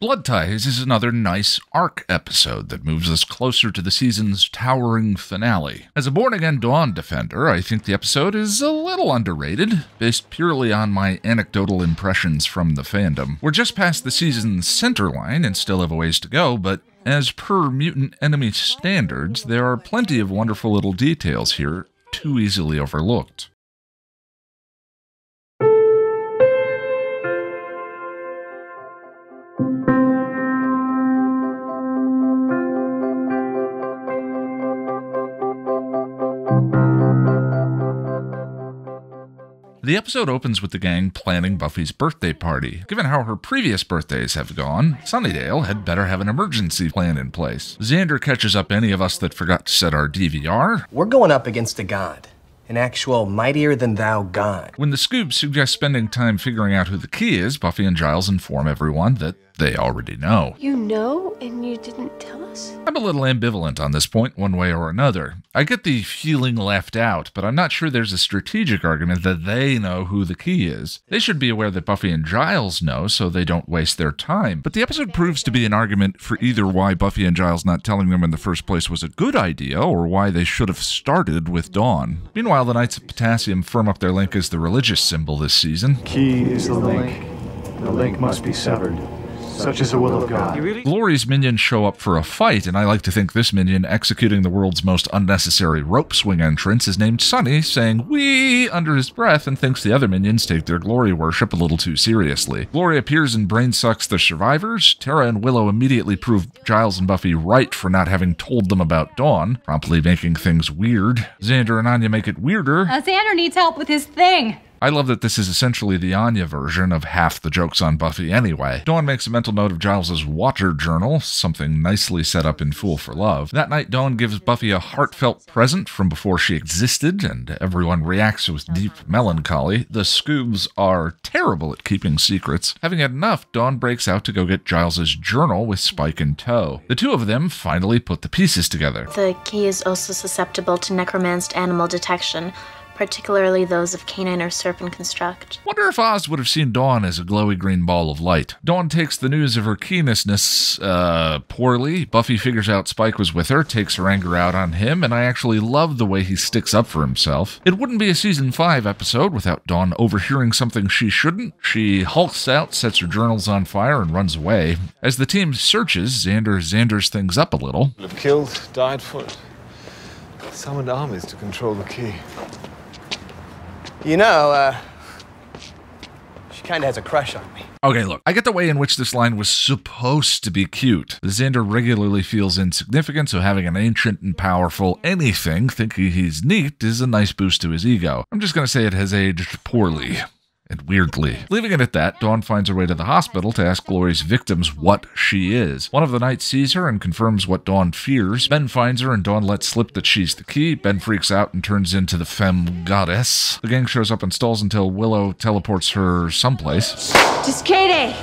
Blood Ties is another nice arc episode that moves us closer to the season's towering finale. As a born again Dawn defender, I think the episode is a little underrated, based purely on my anecdotal impressions from the fandom. We're just past the season's center line and still have a ways to go, but as per mutant enemy standards, there are plenty of wonderful little details here, too easily overlooked. The episode opens with the gang planning Buffy's birthday party. Given how her previous birthdays have gone, Sunnydale had better have an emergency plan in place. Xander catches up any of us that forgot to set our DVR. We're going up against a god. An actual mightier than thou god. When the Scoob suggests spending time figuring out who the key is, Buffy and Giles inform everyone that they already know. You know, and you didn't tell us? I'm a little ambivalent on this point, one way or another. I get the feeling left out, but I'm not sure there's a strategic argument that they know who the key is. They should be aware that Buffy and Giles know, so they don't waste their time. But the episode proves to be an argument for either why Buffy and Giles not telling them in the first place was a good idea, or why they should have started with Dawn. Meanwhile, the Knights of Byzantium firm up their link as the religious symbol this season. Key is the link. The link must be severed. Such is the will of God. Glory's minions show up for a fight, and I like to think this minion executing the world's most unnecessary rope swing entrance is named Sunny, saying "we" under his breath, and thinks the other minions take their Glory worship a little too seriously. Glory appears and brain sucks the survivors. Tara and Willow immediately prove Giles and Buffy right for not having told them about Dawn, promptly making things weird. Xander and Anya make it weirder. Uh, Xander needs help with his thing. I love that this is essentially the Anya version of half the jokes on Buffy anyway. Dawn makes a mental note of Giles's Watcher journal, something nicely set up in Fool for Love. That night, Dawn gives Buffy a heartfelt present from before she existed, and everyone reacts with deep melancholy. The Scoobs are terrible at keeping secrets. Having had enough, Dawn breaks out to go get Giles's journal with Spike in tow. The two of them finally put the pieces together. The key is also susceptible to necromanced animal detection, particularly those of canine or serpent construct. Wonder if Oz would have seen Dawn as a glowy green ball of light. Dawn takes the news of her keennessness, uh, poorly. Buffy figures out Spike was with her, takes her anger out on him, and I actually love the way he sticks up for himself. It wouldn't be a season 5 episode without Dawn overhearing something she shouldn't. She hulks out, sets her journals on fire, and runs away. As the team searches, Xander Xander's things up a little. Killed, died for it. Summoned armies to control the key. You know, uh, she kinda has a crush on me. Okay, look, I get the way in which this line was supposed to be cute. Xander regularly feels insignificant, so having an ancient and powerful anything thinking he's neat is a nice boost to his ego. I'm just gonna say it has aged poorly and weirdly. Leaving it at that, Dawn finds her way to the hospital to ask Glory's victims what she is. One of the knights sees her and confirms what Dawn fears. Ben finds her and Dawn lets slip that she's the key. Ben freaks out and turns into the femme goddess. The gang shows up and stalls until Willow teleports her someplace. Just Katie.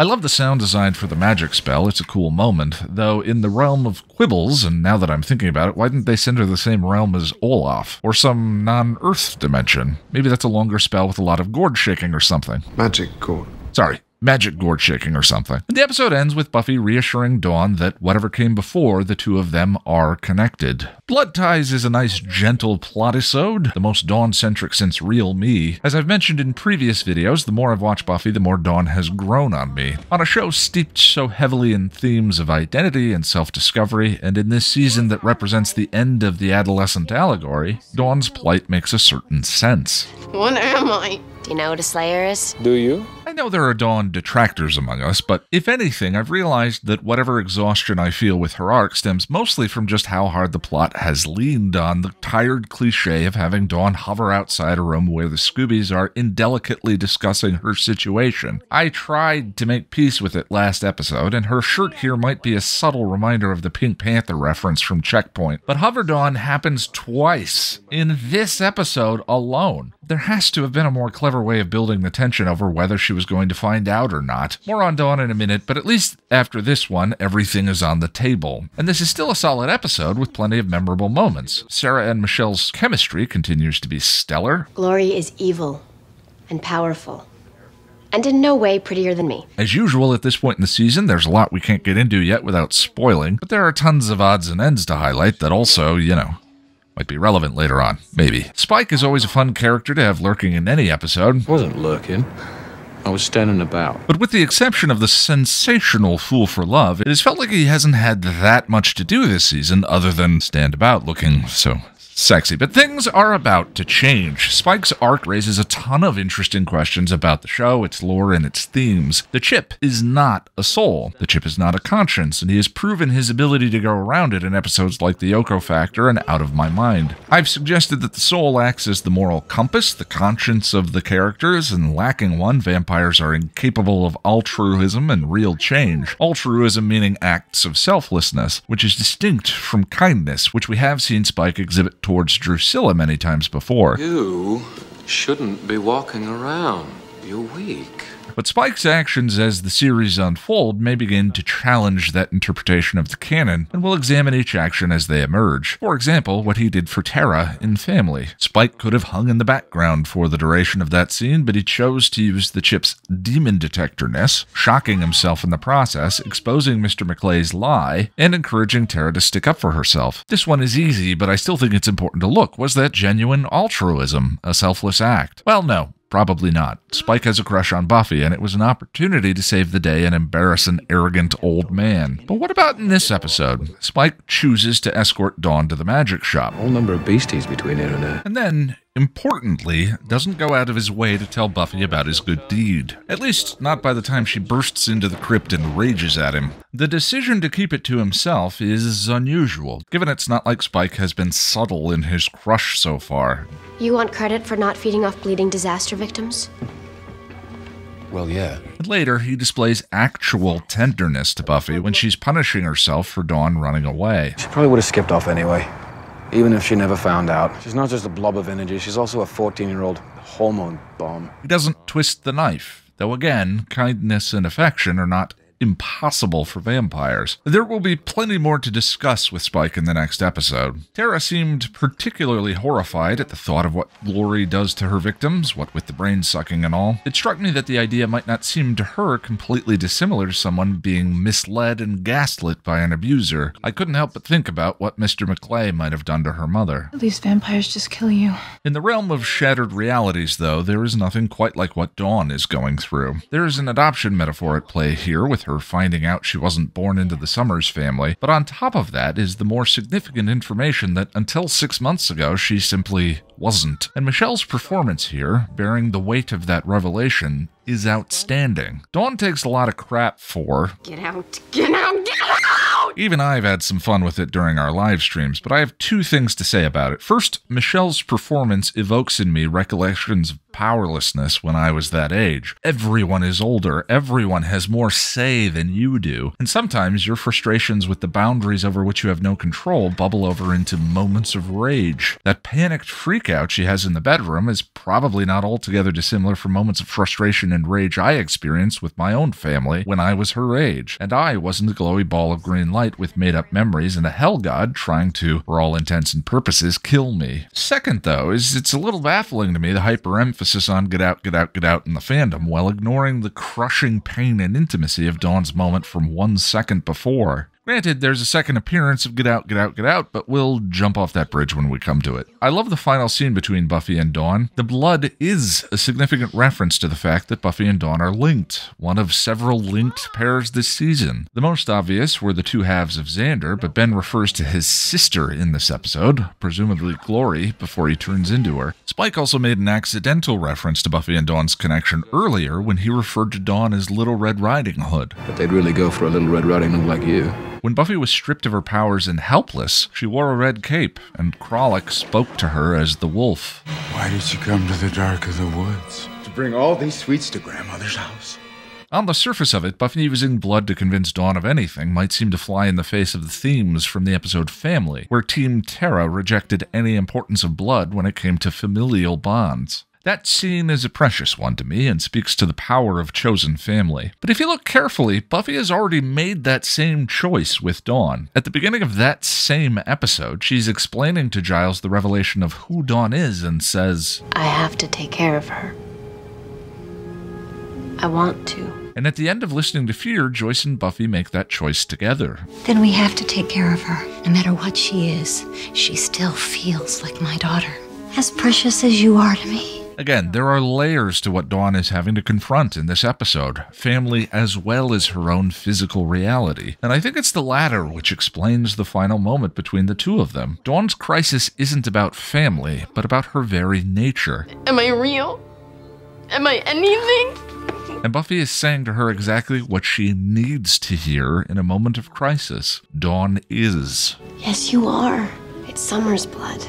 I love the sound design for the magic spell. It's a cool moment. Though, in the realm of quibbles, and now that I'm thinking about it, why didn't they send her the same realm as Olaf? Or some non Earth dimension? Maybe that's a longer spell with a lot of gourd shaking or something. Magic cord. Sorry, magic gourd shaking or something. And the episode ends with Buffy reassuring Dawn that whatever came before, the two of them are connected. Blood Ties is a nice, gentle plotisode, the most Dawn centric since Real Me. As I've mentioned in previous videos, the more I've watched Buffy, the more Dawn has grown on me. On a show steeped so heavily in themes of identity and self discovery, and in this season that represents the end of the adolescent allegory, Dawn's plight makes a certain sense. What am I? Do you know what a slayer is? Do you? Know there are Dawn detractors among us, but if anything, I've realized that whatever exhaustion I feel with her arc stems mostly from just how hard the plot has leaned on the tired cliche of having Dawn hover outside a room where the Scoobies are indelicately discussing her situation. I tried to make peace with it last episode, and her shirt here might be a subtle reminder of the Pink Panther reference from Checkpoint, but Hover Dawn happens twice in this episode alone. There has to have been a more clever way of building the tension over whether she was going to find out or not. More on Dawn in a minute, but at least after this one, everything is on the table. And this is still a solid episode with plenty of memorable moments. Sarah and Michelle's chemistry continues to be stellar. Glory is evil and powerful. and in no way prettier than me. As usual at this point in the season, there's a lot we can't get into yet without spoiling, but there are tons of odds and ends to highlight that also, you know, might be relevant later on. Maybe. Spike is always a fun character to have lurking in any episode. I Wasn't lurking. I was standing about. But with the exception of the sensational Fool for Love, it has felt like he hasn't had that much to do this season other than stand about looking so sexy. But things are about to change. Spike's arc raises a ton of interesting questions about the show, its lore, and its themes. The chip is not a soul. The chip is not a conscience, and he has proven his ability to go around it in episodes like The Yoko Factor and Out of My Mind. I've suggested that the soul acts as the moral compass, the conscience of the characters, and lacking one, vampires are incapable of altruism and real change. Altruism meaning acts of selflessness, which is distinct from kindness, which we have seen Spike exhibit towards Drusilla many times before. You shouldn't be walking around. You're weak. But Spike's actions as the series unfold may begin to challenge that interpretation of the canon, and we'll examine each action as they emerge. For example, what he did for Tara in Family. Spike could have hung in the background for the duration of that scene, but he chose to use the chip's demon detectorness, shocking himself in the process, exposing Mr. Maclay's lie, and encouraging Tara to stick up for herself. This one is easy, but I still think it's important to look. Was that genuine altruism, a selfless act? Well, no. Probably not. Spike has a crush on Buffy, and it was an opportunity to save the day and embarrass an arrogant old man. But what about in this episode? Spike chooses to escort Dawn to the magic shop. Whole number of beasties between here and there. And then, importantly, doesn't go out of his way to tell Buffy about his good deed. At least, not by the time she bursts into the crypt and rages at him. The decision to keep it to himself is unusual, given it's not like Spike has been subtle in his crush so far. You want credit for not feeding off bleeding disaster victims? Well, yeah. And later, he displays actual tenderness to Buffy when she's punishing herself for Dawn running away. She probably would have skipped off anyway, even if she never found out. She's not just a blob of energy, she's also a 14 year old hormone bomb. He doesn't twist the knife, though again, kindness and affection are not impossible for vampires. There will be plenty more to discuss with Spike in the next episode. Tara seemed particularly horrified at the thought of what Glory does to her victims, what with the brain sucking and all. It struck me that the idea might not seem to her completely dissimilar to someone being misled and gaslit by an abuser. I couldn't help but think about what Mr. Maclay might have done to her mother. At least vampires just kill you. In the realm of shattered realities, though, there is nothing quite like what Dawn is going through. There is an adoption metaphor at play here with her finding out she wasn't born into the Summers family, but on top of that is the more significant information that until six months ago she simply wasn't. And Michelle's performance here, bearing the weight of that revelation, is outstanding. Dawn takes a lot of crap for. Get out, get out, get out! Even I've had some fun with it during our live streams, but I have two things to say about it. First, Michelle's performance evokes in me recollections of powerlessness when I was that age. Everyone is older, everyone has more say than you do, and sometimes your frustrations with the boundaries over which you have no control bubble over into moments of rage. That panicked freakout she has in the bedroom is probably not altogether dissimilar from moments of frustration and rage I experienced with my own family when I was her age, and I wasn't a glowy ball of green light with made up memories and a hell god trying to, for all intents and purposes, kill me. Second, though, is it's a little baffling to me the hyperemphasis on get out, get out, get out in the fandom while ignoring the crushing pain and intimacy of Dawn's moment from one second before. Granted, there's a second appearance of Get Out, Get Out, Get Out, but we'll jump off that bridge when we come to it. I love the final scene between Buffy and Dawn. The blood is a significant reference to the fact that Buffy and Dawn are linked, one of several linked pairs this season. The most obvious were the two halves of Xander, but Ben refers to his sister in this episode, presumably Glory, before he turns into her. Spike also made an accidental reference to Buffy and Dawn's connection earlier when he referred to Dawn as Little Red Riding Hood. But they'd really go for a little Red Riding Hood like you. When Buffy was stripped of her powers and helpless, she wore a red cape, and Kralik spoke to her as the wolf. Why did you come to the dark of the woods? To bring all these sweets to Grandmother's house. On the surface of it, Buffy using blood to convince Dawn of anything might seem to fly in the face of the themes from the episode Family, where Team Tara rejected any importance of blood when it came to familial bonds. That scene is a precious one to me and speaks to the power of chosen family. But if you look carefully, Buffy has already made that same choice with Dawn. At the beginning of that same episode, she's explaining to Giles the revelation of who Dawn is and says, I have to take care of her. I want to. And at the end of listening to Fear, Joyce and Buffy make that choice together. Then we have to take care of her. No matter what she is, she still feels like my daughter. As precious as you are to me. Again, there are layers to what Dawn is having to confront in this episode family as well as her own physical reality. And I think it's the latter which explains the final moment between the two of them. Dawn's crisis isn't about family, but about her very nature. Am I real? Am I anything? And Buffy is saying to her exactly what she needs to hear in a moment of crisis. Dawn is. Yes, you are. It's Summer's blood.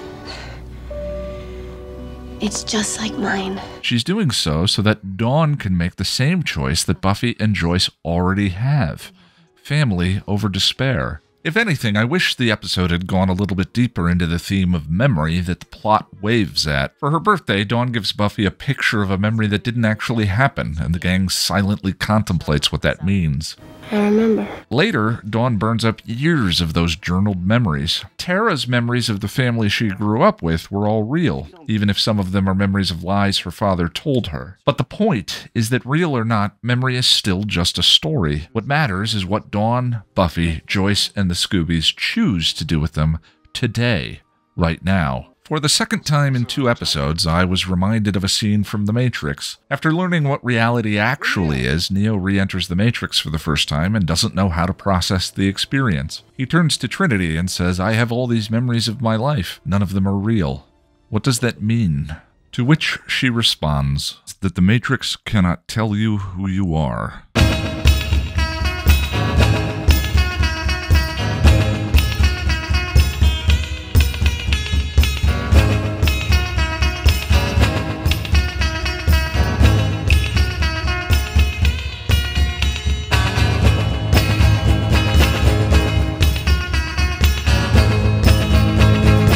It's just like mine. She's doing so so that Dawn can make the same choice that Buffy and Joyce already have family over despair. If anything, I wish the episode had gone a little bit deeper into the theme of memory that the plot waves at. For her birthday, Dawn gives Buffy a picture of a memory that didn't actually happen, and the gang silently contemplates what that means. I remember. Later, Dawn burns up years of those journaled memories. Tara's memories of the family she grew up with were all real, even if some of them are memories of lies her father told her. But the point is that, real or not, memory is still just a story. What matters is what Dawn, Buffy, Joyce, and the Scoobies choose to do with them today, right now. For the second time in two episodes, I was reminded of a scene from The Matrix. After learning what reality actually is, Neo re enters The Matrix for the first time and doesn't know how to process the experience. He turns to Trinity and says, I have all these memories of my life. None of them are real. What does that mean? To which she responds that the Matrix cannot tell you who you are.